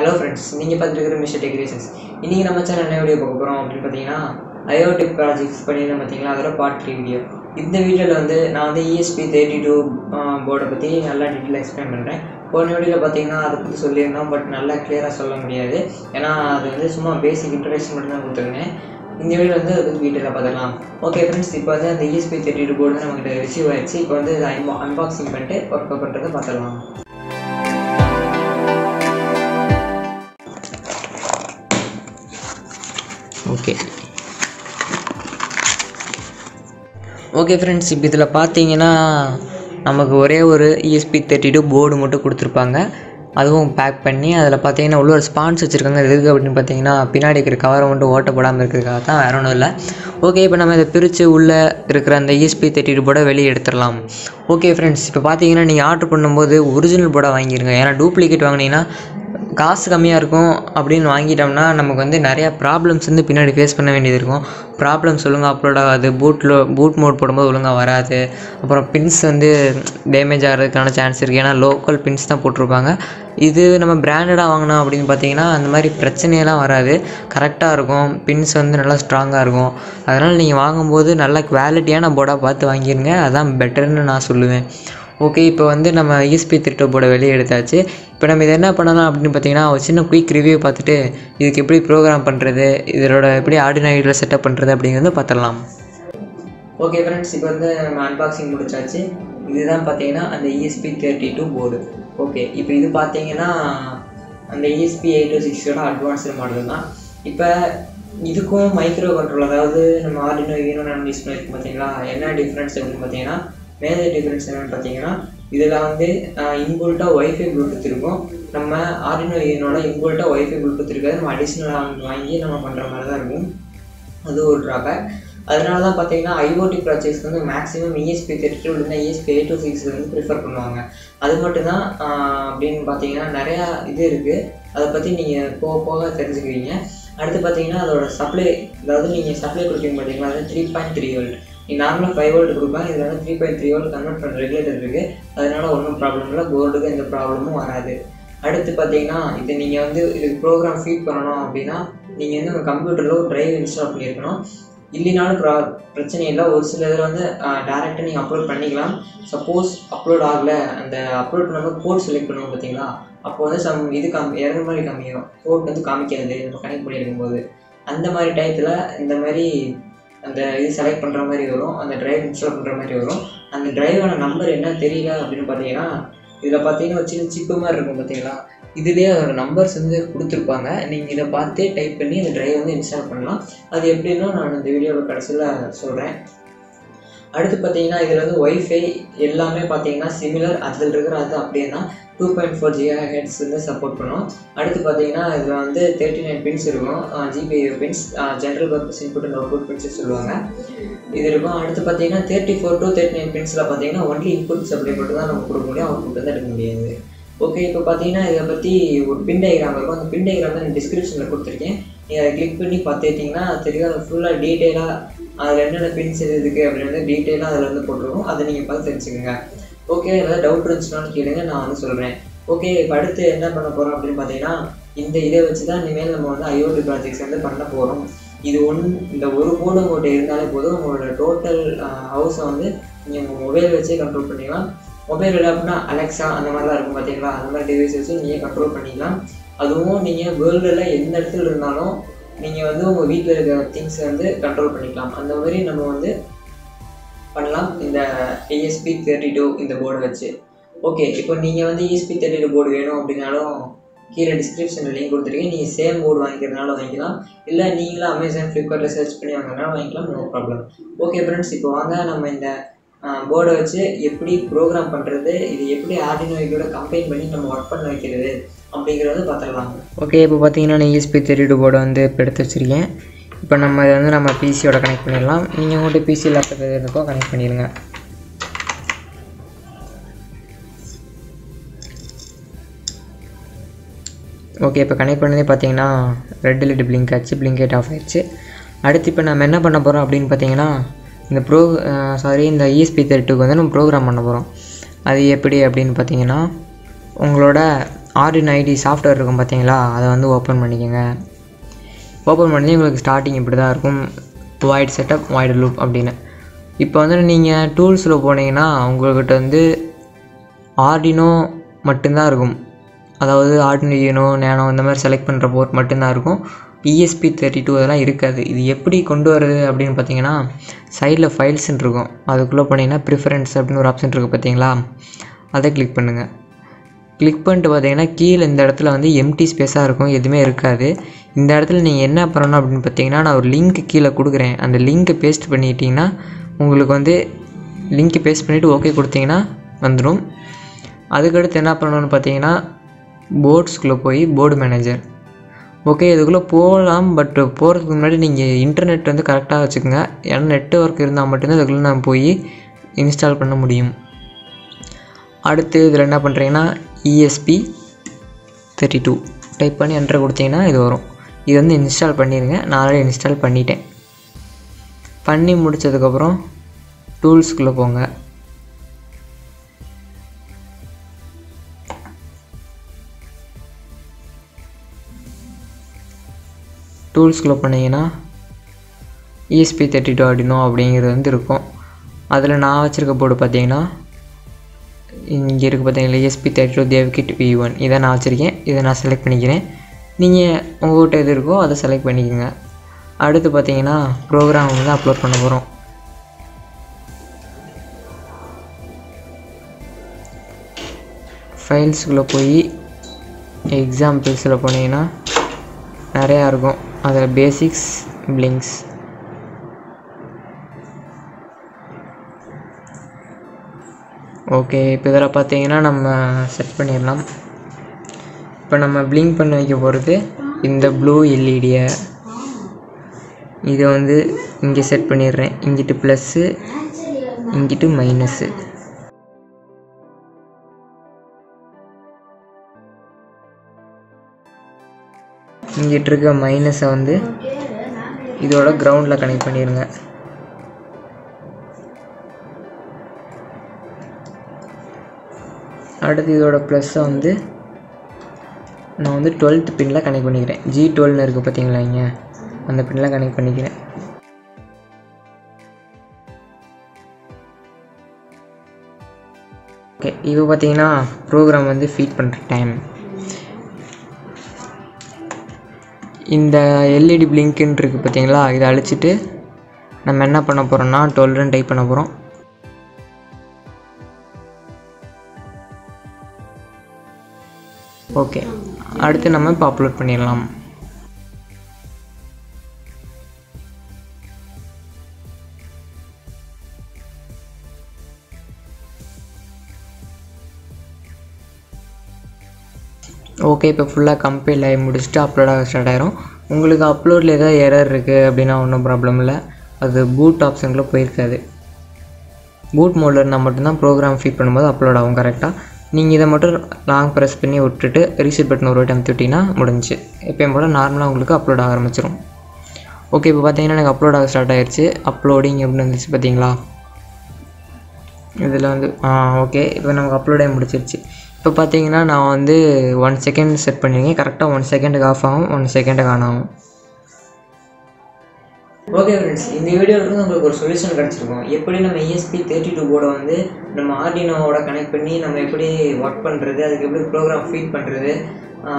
Hello friends நீங்கள் பார்த்துருக்கிற mister decorations இன்றைக்கி நம்ம சேனல் என்ன வீடியோ பார்க்க போகிறோம் அப்படின்னு பார்த்தீங்கன்னா ஐஓடி ப்ராஜெக்ட்ஸ் பண்ணியிருந்தேன் பார்த்தீங்களா அதோட பார்ட் த்ரீ வீடியோ இந்த வீடியோவில் வந்து நான் வந்து இஎஸ்பி தேர்ட்டி டூ போர்டை பற்றி நல்லா டீட்டெயிலாக எக்ஸ்பிளைன் பண்ணுறேன் போன வீடியோவில் பார்த்தீங்கன்னா அதை பற்றி சொல்லியிருந்தோம் பட் நல்லா கிளியராக சொல்ல முடியாது. ஏன்னா அது வந்து சும்மா பேசிக் இன்ட்ரடக்ஷன் மட்டும் தான் கொடுத்துருந்தேன். இந்த வீடியோ வந்து அது வீட்டில் பார்த்துக்கலாம் ஓகே ஃப்ரெண்ட்ஸ் இப்போ வந்து அந்த இஎஸ்பி தேர்ட்டி டூ போர்டு நம்மகிட்ட ரிசீவ் ஆயிடுச்சு. இப்போ வந்து அன்பாக்சிங் பண்ணிட்டு ஒர்க் பண்ணுறதை பார்த்துக்கலாம் ஓகே ஓகே ஃப்ரெண்ட்ஸ் இப்போ இதில் பார்த்தீங்கன்னா நமக்கு ஒரே ஒரு இஎஸ்பி தேர்ட்டி டூ போர்டு மட்டும் கொடுத்துருப்பாங்க. அதுவும் பேக் பண்ணி அதில் பார்த்தீங்கன்னா உள்ள ஒரு ஸ்பான்ஸ் வச்சுருக்காங்க. எதுக்கு அப்படின்னு பார்த்தீங்கன்னா பின்னாடி இருக்கிற கவரை மட்டும் ஓட்ட போடாமல் இருக்கிறதுக்காக தான் வேற ஒன்றும் இல்லை. ஓகே இப்போ நம்ம இதை பிரித்து உள்ளே இருக்கிற அந்த இஎஸ்பி தேர்ட்டி டூ போட வெளியே எடுத்துடலாம். ஓகே ஃப்ரெண்ட்ஸ் இப்போ பார்த்தீங்கன்னா நீங்கள் ஆர்டர் பண்ணும்போது ஒரிஜினல் போட வாங்கிருங்க. ஏன்னா டூப்ளிகேட் வாங்கினீங்கன்னா காசு கம்மியாக இருக்கும் அப்படின்னு வாங்கிட்டோம்னா நமக்கு வந்து நிறையா ப்ராப்ளம்ஸ் வந்து பின்னாடி ஃபேஸ் பண்ண வேண்டியது இருக்கும். ப்ராப்ளம்ஸ் ஒழுங்காக அப்லோட் ஆகாது. பூட்டில் பூட் மோட் போடும்போது ஒழுங்காக வராது. அப்புறம் பின்ஸ் வந்து டேமேஜ் ஆகிறதுக்கான சான்ஸ் இருக்குது ஏன்னா லோக்கல் பின்ஸ் தான் போட்டிருப்பாங்க. இது நம்ம பிராண்டடாக வாங்கினோம் அப்படின்னு பார்த்தீங்கன்னா அந்த மாதிரி பிரச்சனையெல்லாம் வராது. கரெக்டாக இருக்கும். பின்ஸ் வந்து நல்லா ஸ்ட்ராங்காக இருக்கும். அதனால் நீங்கள் வாங்கும்போது நல்ல குவாலிட்டியான போர்டாக பார்த்து வாங்கிடுங்க அதுதான் பெட்டர்னு நான் சொல்லுவேன். ஓகே இப்போ வந்து நம்ம இஎஸ்பி திட்ட போர்டை வெளியே எடுத்தாச்சு. இப்போ நம்ம இதை என்ன பண்ணலாம் அப்படின்னு பார்த்தீங்கன்னா ஒரு சின்ன குயிக் ரிவ்யூ பார்த்துட்டு இதுக்கு எப்படி ப்ரோக்ராம் பண்ணுறது இதோட எப்படி ஆர்டினரியில் செட்டப் பண்ணுறது அப்படிங்கிறத பார்த்துடலாம். ஓகே ஃப்ரெண்ட்ஸ் இப்போ வந்து நம்ம அன்பாக்சிங் முடிச்சாச்சு. இதுதான் பார்த்தீங்கன்னா அந்த ESP thirty two board okay இப்போ இது பார்த்தீங்கன்னா அந்த இஎஸ்பி எயிட் டூ சிக்ஸோட அட்வான்ஸ்டு மாடல் தான். இப்போ இதுக்கும் மைக்ரோ கண்ட்ரோல் அதாவது நம்ம ஆர்டினோ யூனோ நம்ம யூஸ் பண்ணியிருக்கோம் பார்த்தீங்களா என்ன டிஃப்ரென்ஸ் அப்படின்னு பார்த்தீங்கன்னா மேஜர் டிஃப்ரென்ஸ் என்னென்னு பார்த்தீங்கன்னா இதில் வந்து இன்புல்ட்டாக ஒய்ஃபை ப்ளூடூத் இருக்கும் நம்ம ஆர்டினோ இதனோட இன்புல்ட்டாக ஒய்ஃபை ப்ளூடூத் இருக்காது நம்ம அடிஷ்னலாக வாங்கி நம்ம பண்ணுற மாதிரி தான் இருக்கும். அது ஒரு ட்ராபேக் அதனால தான் பார்த்தீங்கன்னா ஐஓடி ப்ராஜெக்ட்ஸ் வந்து மேக்ஸிமம் இஎஸ்பி தேர்ட்டி டூ இல்லைன்னா இஎஸ்பி எயிட் டூ சிக்ஸ் வந்து ப்ரிஃபர் பண்ணுவாங்க. அது மட்டும் தான் அப்படின்னு பார்த்தீங்கன்னா நிறையா இது இருக்குது அதை பற்றி நீங்கள் போக போக தெரிஞ்சுக்குவீங்க. அடுத்து பார்த்தீங்கன்னா அதோட சப்ளை அதாவது நீங்கள் சப்ளை கொடுப்பீங்க பார்த்தீங்கன்னா அது த்ரீ பாயிண்ட் த்ரீ வேல்ட் நார்மலாக ஃபைவ் வோல்ட் கொடுப்பாங்க இதில் வந்து three point three volt convert பண்ணுற ரெகுலேட்டர் இருக்குது அதனால ஒன்றும் ப்ராப்ளம் இல்லை. போர்டுக்கு எந்த ப்ராப்ளமும் வராது. அடுத்து பார்த்தீங்கன்னா இது நீங்கள் வந்து இதுக்கு ப்ரோக்ராம் ஃபீட் பண்ணணும் அப்படின்னா நீங்கள் வந்து உங்கள் கம்ப்யூட்டரில் ஒரு ட்ரைவ் இன்ஸ்டால் பண்ணியிருக்கணும். இல்லைனாலும் ப்ரா பிரச்சனை இல்லை. ஒரு சில இதில் வந்து டேரெக்டாக நீங்கள் அப்லோட் பண்ணிக்கலாம். சப்போஸ் அப்லோட் ஆகலை. அந்த அப்லோட் பண்ணும்போது கோட் செலக்ட் பண்ணுவோம் பார்த்தீங்களா அப்போ வந்து சம் இது கம் இறங்குற மாதிரி கம்மியும் கோட் வந்து காமிக்காது. நம்ம கனெக்ட் பண்ணியிருக்கும் போது அந்த மாதிரி டயத்தில் இந்த மாதிரி அந்த இது செலக்ட் பண்ணுற மாதிரி வரும் அந்த ட்ரைவ் இன்ஸ்டால் பண்ணுற மாதிரி வரும். அந்த ட்ரைவான நம்பர் என்ன தெரியல அப்படின்னு பார்த்தீங்கன்னா இதில் பார்த்தீங்கன்னா ஒரு சின்ன சிப்பு மாதிரி இருக்கும் பார்த்தீங்களா இதுலேயே அதோட நம்பர்ஸ் வந்து கொடுத்துருப்பாங்க. நீங்கள் இதை பார்த்து டைப் பண்ணி அந்த ட்ரைவ் வந்து இன்ஸ்டால் பண்ணலாம். அது எப்படின்னா நான் இந்த வீடியோவில் கடைசியில் சொல்கிறேன் அடுத்து பார்த்தீங்கன்னா இதில் வந்து ஒய்ஃபை எல்லாமே பார்த்தீங்கன்னா சிமிலர் அதில் இருக்கிற அது அப்படியே தான் two point four gigahertz வந்து சப்போர்ட் பண்ணும். அடுத்து பார்த்தீங்கன்னா இதில் வந்து தேர்ட்டி நைன் பின்ஸ் இருக்கும் GPI pins general purpose input and output pins சொல்லுவாங்க. இது இருக்கும். அடுத்து பார்த்தீங்கன்னா thirty four to thirty nine பின்ஸில் பார்த்தீங்கன்னா ஒன்லி இன்புட் சப்ளை மட்டும் தான் நம்ம கொடுக்க முடியும். அவுட்புட் வந்து எடுக்க முடியாது. ஓகே இப்போ பார்த்தீங்கன்னா இதை பற்றி ஒரு பின் டயக்ராம் இருக்கும். அந்த பின் டயக்ராம் தான் டிஸ்கிரிப்ஷனில் கொடுத்துருக்கேன். நீங்கள் அதை கிளிக் பண்ணி பார்த்துக்கிட்டிங்கன்னா தெரியும் அது ஃபுல்லாக டீட்டெயிலாக அதில் என்னென்ன பின்ஸ் இருக்குது அப்படின்னு டீட்டெயிலாக அதில் வந்து போட்டுருவோம் அதை நீங்கள் பார்த்து தெரிஞ்சுக்கோங்க. ஓகே ஏதாவது டவுட் இருந்துச்சுனாலும் கேளுங்க நான் வந்து சொல்கிறேன் ஓகே இப்போ அடுத்து என்ன பண்ண போகிறோம் அப்படின்னு பார்த்தீங்கன்னா இந்த இதை வச்சு தான் இனிமேல் நம்ம வந்து ஐஓடி ப்ராஜெக்ட்ஸ் வந்து பண்ண போகிறோம் இது ஒன் இந்த ஒரு போர்டு உங்கள்கிட்ட இருந்தாலே போதும். உங்களோட டோட்டல் ஹவுஸை வந்து நீங்கள் உங்கள் மொபைல் வச்சே கண்ட்ரோல் பண்ணிக்கலாம். மொபைல் இல்லை அப்படின்னா அலெக்ஸா அந்த மாதிரிலாம் இருக்கும் பார்த்தீங்களா? அந்த மாதிரி டிவைசஸும் நீங்கள் கண்ட்ரோல் பண்ணிக்கலாம். அதுவும் நீங்கள் வேர்ல்டில் எந்த இடத்துல இருந்தாலும் நீங்கள் வந்து உங்கள் வீட்டில் இருக்கிற திங்ஸை வந்து கண்ட்ரோல் பண்ணிக்கலாம். அந்த மாதிரி நம்ம வந்து பண்ணலாம். இந்த ஏஎஸ்பி தேர்ட்டி டூ இந்த போர்டு வச்சு. ஓகே இப்போ நீங்கள் வந்து இஎஸ்பி தேர்ட்டி டூ போர்டு வேணும் அப்படின்னாலும் கீழே டிஸ்கிரிப்ஷனில் லிங்க் கொடுத்துருக்கேன். நீங்கள் சேம் போர்டு வாங்கிக்கிறதுனால வாங்கிக்கலாம். இல்லை நீங்களும் அமேசான் ஃப்ளிப்கார்ட்டில் சர்ச் பண்ணி வாங்குறதுனால வாங்கிக்கலாம். நோ ப்ராப்ளம் ஓகே ஃப்ரெண்ட்ஸ் இப்போ வாங்க. நம்ம இந்த போர்டை வச்சு எப்படி ப்ரோக்ராம் பண்ணுறது இது எப்படி ஆர்டினோயோட கம்பைன் பண்ணி நம்ம ஒர்க் பண்ண வைக்கிறது அப்படிங்கிறத பார்த்துடலாம். ஓகே இப்போ பார்த்தீங்கன்னா நான் இஎஸ்பி தேர்ட்டி போர்டை வந்து இப்போ எடுத்து வச்சுருக்கேன். இப்போ நம்ம இதை வந்து நம்ம பிசியோட கனெக்ட் பண்ணிடலாம். நீங்கள் உங்கள்கிட்ட பிசி லேப்டாப் எது இருக்கோ கனெக்ட் பண்ணிடுங்க. ஓகே இப்போ கனெக்ட் பண்ணதே பார்த்தீங்கன்னா ரெட் லைட் பிளிங்க் ஆச்சு பிளிங்க் ஆஃப் ஆயிடுச்சு. அடுத்து இப்போ நம்ம என்ன பண்ண போகிறோம் அப்படின்னு பார்த்தீங்கன்னா இந்த ப்ரோ சாரி இந்த இஎஸ்பி தேர்ட்டுக்கு வந்து நம்ம ப்ரோக்ராம் பண்ண போகிறோம் அது எப்படி அப்படின்னு பார்த்தீங்கன்னா உங்களோட ஆர்டின் ஐடி சாஃப்ட்வேர் இருக்கும் பார்த்தீங்களா அதை வந்து ஓப்பன் பண்ணிக்கோங்க. ஓப்பன் பண்ணி உங்களுக்கு ஸ்டார்டிங் இப்படி தான் இருக்கும். வாய்ட் செட்டப் வாய்ட் லூப் அப்படின்னு. இப்போ வந்து நீங்கள் டூல்ஸில் போனீங்கன்னா உங்கள்கிட்ட வந்து ஆர்டினோ மட்டும்தான் இருக்கும். அதாவது ஆர்டினோ நேனோ இந்த மாதிரி செலக்ட் பண்ணுற போர்ட் மட்டும்தான் இருக்கும். இஎஸ்பி தேர்ட்டி டூ அதெல்லாம் இருக்காது. இது எப்படி கொண்டு வருது அப்படின்னு பார்த்தீங்கன்னா சைடில் ஃபைல்ஸ்ன்னு இருக்கும். அதுக்குள்ளே போனீங்கன்னா ப்ரிஃபரன்ஸ் அப்படின்னு ஒரு ஆப்ஷன் இருக்குது பார்த்தீங்களா அதை கிளிக் பண்ணுங்கள் கிளிக் பண்ணிட்டு பார்த்தீங்கன்னா கீழே இந்த இடத்துல வந்து எம்டி ஸ்பேஸாக இருக்கும். எதுவுமே இருக்காது. இந்த இடத்துல நீங்கள் என்ன பண்ணணும் அப்படின்னு பார்த்தீங்கன்னா நான் ஒரு லிங்க் கீழே கொடுக்குறேன். அந்த லிங்க்கை பேஸ்ட் பண்ணிட்டீங்கன்னா உங்களுக்கு வந்து லிங்க்கை பேஸ்ட் பண்ணிவிட்டு ஓகே கொடுத்தீங்கன்னா வந்துடும் அதுக்கடுத்து என்ன பண்ணணும்னு பார்த்தீங்கன்னா போர்ட்ஸ்குள்ளே போய் போர்டு மேனேஜர் ஓகே இதுக்குள்ளே போகலாம் பட் போகிறதுக்கு முன்னாடி நீங்கள் இன்டர்நெட் வந்து கரெக்டாக வச்சுக்கோங்க. ஏன்னா நெட்ஒர்க் இருந்தால் மட்டும்தான் இதுக்குள்ளே நான் போய் இன்ஸ்டால் பண்ண முடியும். அடுத்து இதில் என்ன பண்ணுறீங்கன்னா இஎஸ்பி தேர்ட்டி டூ டைப் பண்ணி என்டர் கொடுத்தீங்கன்னா இது வரும். இது வந்து இன்ஸ்டால் பண்ணிடுங்க நான் ஆல்ரெடி இன்ஸ்டால் பண்ணிட்டேன். பண்ணி முடித்ததுக்கப்புறம் டூல்ஸ்குள்ளே போங்க. டூல்ஸ்குள்ளே பண்ணிங்கன்னா இஎஸ்பி தேர்ட்டி டூ அப்படினோ அப்படிங்கிறது வந்து இருக்கும். அதில் நான் வச்சுருக்க போர்டு பார்த்தீங்கன்னா இங்கே இருக்குது பார்த்தீங்களா ESP thirty two devkit V one இதை நான் வச்சுருக்கேன். இதை நான் செலக்ட் பண்ணிக்கிறேன். நீங்கள் உங்கள்கிட்ட எது இருக்கோ அதை செலக்ட் பண்ணிக்கோங்க. அடுத்து பார்த்தீங்கன்னா ப்ரோக்ராம் வந்து அப்லோட் பண்ண போகிறோம் ஃபைல்ஸுக்குள்ளே போய் எக்ஸாம்பிள்ஸில் போனீங்கன்னா நிறையா இருக்கும். அதில் பேசிக்ஸ் பிளிங்க்ஸ் ஓகே இப்போ இதில் பார்த்தீங்கன்னா நம்ம செட் பண்ணிடலாம். இப்போ நம்ம பிளிங்க் பண்ண வைக்க போகிறது இந்த ப்ளூ எல்இடியை இதை வந்து இங்கே செட் பண்ணிடுறேன். இங்கிட்டு ப்ளஸ்ஸு இங்கிட்டு மைனஸு இங்கிட்டு இருக்க மைனஸை வந்து இதோட கிரவுண்டில் கனெக்ட் பண்ணிடுங்க. அடுத்து இதோட ப்ளஸ்ஸை வந்து நான் வந்து டுவெல்த் பின்னில் கனெக்ட் பண்ணிக்கிறேன். ஜி டுவெல்னு இருக்குது பார்த்தீங்களா இங்கே? அந்த பின்னில் கனெக்ட் பண்ணிக்கிறேன். ஓகே இப்போ பார்த்தீங்கன்னா ப்ரோக்ராம் வந்து ஃபீட் பண்ணுற டைம் இந்த எல்இடி பிளிங்க்குன்னு இருக்குது பார்த்தீங்களா இதை அழிச்சிட்டு நம்ம என்ன பண்ண போகிறோம்னா டுவெல்னு டைப் பண்ண போகிறோம் ஓகே. அடுத்து நம்ம இப்போ அப்லோட் பண்ணிடலாம். ஓகே இப்போ ஃபுல்லாக கம்பைல் ஆகி முடிச்சுட்டு அப்லோட் ஆக ஸ்டார்ட் ஆயிரும். உங்களுக்கு அப்லோடில் ஏதாவது எரர் இருக்குது அப்படின்னா ஒன்றும் ப்ராப்ளம் இல்லை. அது பூட் ஆப்ஷனுக்குள்ளே போயிருக்காது. பூட் மோடில் இருந்தால் மட்டும்தான் ப்ரோக்ராம் ஃபீட் பண்ணும்போது அப்லோட் ஆகும் கரெக்டாக நீங்கள் இதை மட்டும் லாங் ப்ரெஸ் பண்ணி விட்டுட்டு ரீசெட் பட்டன் ஒரு வாட்டி அமுத்தி விட்டிங்கன்னா முடிஞ்சுச்சு எப்பயும் போல் நார்மலாக உங்களுக்கு அப்லோட் ஆக ஆரம்பிச்சிடும் ஓகே இப்போ பார்த்தீங்கன்னா எனக்கு அப்லோட் ஆக ஸ்டார்ட் ஆயிடுச்சு அப்லோடிங் எப்படி இருந்துச்சு பார்த்தீங்களா இதில் வந்து ஆ ஓகே இப்போ நமக்கு அப்லோட் ஆகி முடிச்சிருச்சு. இப்போ பார்த்தீங்கன்னா நான் வந்து ஒன் செகண்ட் செட் பண்ணியிருக்கேன் கரெக்டாக ஒன் செகண்டுக்கு ஆஃப் ஆகும் ஒன் செகண்டுக்கு ஆன் ஆகும். ஓகே ஃப்ரெண்ட்ஸ் இந்த வீடியோவிலேருந்து உங்களுக்கு ஒரு சொல்யூஷன் கிடச்சிருக்கும். எப்படி நம்ம ஏஎஸ்பி தேர்ட்டி டூ போர்டை வந்து நம்ம ஆர்டினோவோட கனெக்ட் பண்ணி நம்ம எப்படி ஒர்க் பண்ணுறது அதுக்கு எப்படி ப்ரோக்ராம் ஃபீட் பண்ணுறது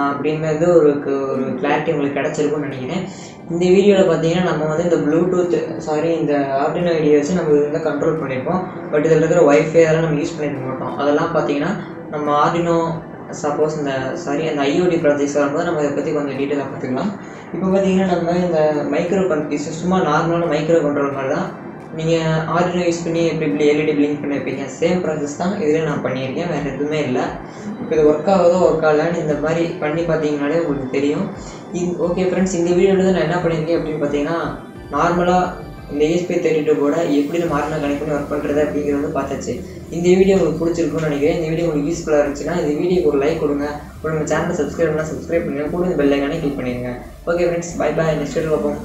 அப்படின்றது ஒரு ஒரு கிளாரிட்டி உங்களுக்கு கிடச்சிருக்கும்னு நினைக்கிறேன். இந்த வீடியோவில் பார்த்தீங்கன்னா நம்ம வந்து இந்த ப்ளூடூத் சாரி இந்த ஆர்டினோ ஐடியை வச்சு நம்ம வந்து கண்ட்ரோல் பண்ணியிருப்போம் பட் இதில் இருக்கிற ஒய்ஃபை அதெல்லாம் நம்ம யூஸ் பண்ணியிருக்க மாட்டோம். அதெல்லாம் பார்த்தீங்கன்னா நம்ம ஆர்டினோ சப்போஸ் இந்த சாரி அந்த ஐஓடி ப்ராஜெக்ட்ஸ் வரும்போது நம்ம இதை பற்றி கொஞ்சம் டீட்டெயிலாக பார்த்துக்கலாம் இப்போ பார்த்தீங்கன்னா நம்ம இந்த மைக்ரோ கன் சும்மா நார்மலான மைக்ரோ கண்ட்ரோல் மாதிரி தான். நீங்கள் ஆர்டினோ யூஸ் பண்ணி எப்படி இப்படி எல்இடி பிளிங்க் பண்ணியிருப்பீங்க சேம் ப்ராசஸ் தான் இதில் நான் பண்ணியிருக்கேன் வேறு எதுவுமே இல்லை. இப்போ இது ஒர்க் ஆகுதோ ஒர்க் ஆகலான்னு இந்த மாதிரி பண்ணி பார்த்தீங்கனாலே உங்களுக்கு தெரியும். இது ஓகே ஃப்ரெண்ட்ஸ் இந்த வீடியோவில் நான் என்ன பண்ணியிருக்கேன் அப்படின்னு பார்த்தீங்கன்னா நார்மலாக இந்த ESP தேர்ட்டி டூ கூட எப்படி நம்ம ஆர்டினோ கனெக்ட் பண்ணி ஒர்க் பண்ணுறது அப்படிங்கிறது வந்து பார்த்தாச்சு. இந்த வீடியோ உங்களுக்கு பிடிச்சிருக்கும்னு நினைக்கிறேன். இந்த வீடியோ உங்களுக்கு யூஸ்ஃபுல்லாக இருந்துச்சுன்னா இந்த வீடியோக்கு ஒரு லைக் கொடுங்க. உங்கள் நம்ம சேனலை சப்ஸ்கிரைப் பண்ணால் சப்ஸ்கிரைப் பண்ணுங்கள் கூட இந்த பெல் ஐக்கானே கிளிக் பண்ணிடுங்க. Okay friends bye bye next video பார்ப்போம்.